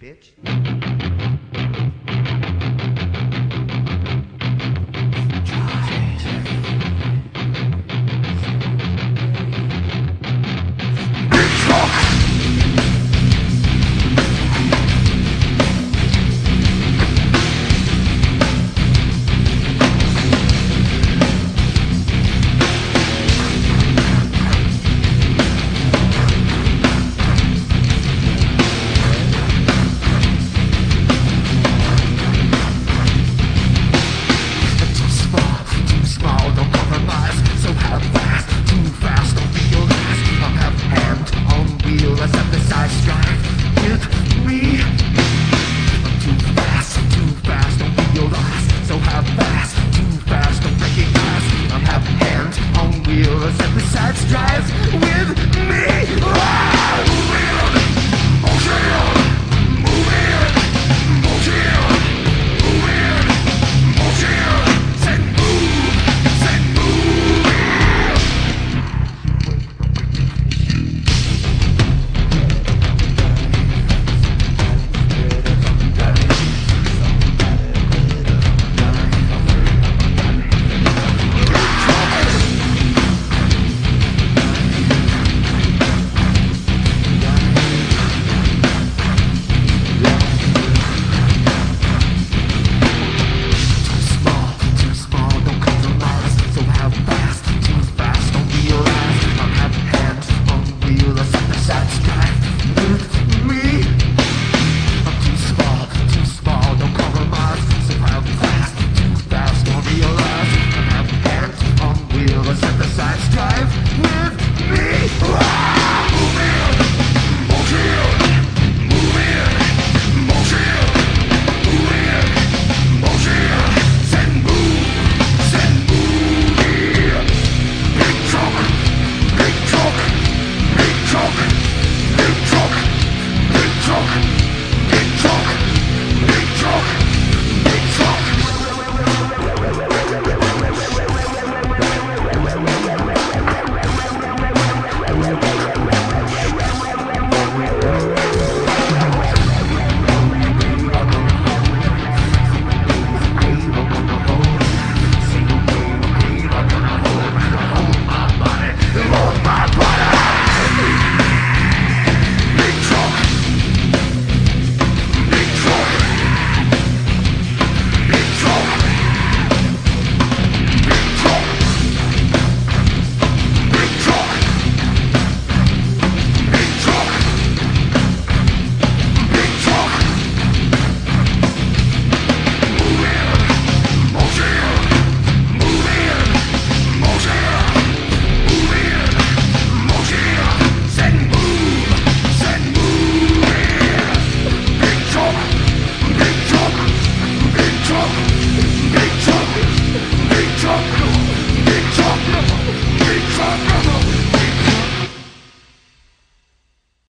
bitch.